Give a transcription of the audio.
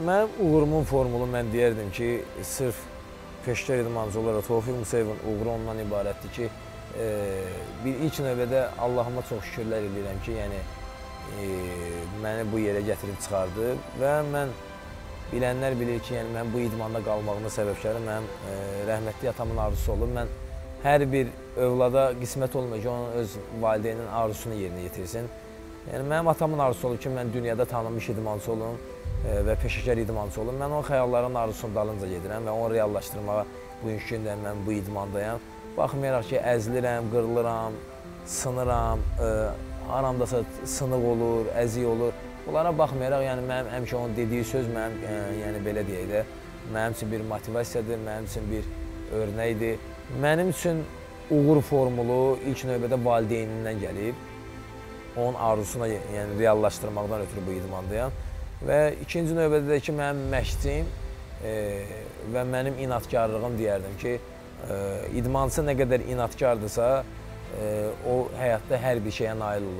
Mənim uğurumun formulu mən deyərdim ki, sırf peşəkar idmançı olaraq Tofiq Musayevin uğuru ondan ibarətdir ki, e, bir ilk növbədə Allahıma çox şükürlər edirəm ki, yəni e, məni bu yerə gətirib çıxardı və mən bilənlər bilir ki, yəni mən bu idmanda qalmağımın səbəbkarı mənim e, rəhmətli atamın arzusu olub. Mən hər bir övlada qismət olmuyor ki, onun öz valideynin arzusunu yerinə yetirsin. Yəni mənim atamın arzusu olub ki, mən dünyada tanınmış idmançı olum və peşəkar idmançı olum. Mən o xəyalların arzusunun dalınca gedirəm və onu reallaşdırmağa bugünkü gündə mən bu idmandayam. Baxmayaraq ki, əzilirəm, qırılıram, sınıram, e, aramdasa sınıq olur, əzik olur. Bunlara baxmayaraq, yəni mənim həmişə onun dediyi söz mənim, e, yəni belə deyək də, mənim üçün bir motivasiyadır, mənim üçün bir örnəkdir. Mənim üçün uğur formulu ilk növbədə valideynindən gəlib. Onun arzusuna yəni reallaşdırmaqdan ötürü bu idmandayam. Və ikinci növbədə də ki, mənim məşqçim e, və mənim inadkarlığım deyərdim ki, e, idmançı nə qədər inadkardırsa, e, o həyatda hər bir şeyə nail olur.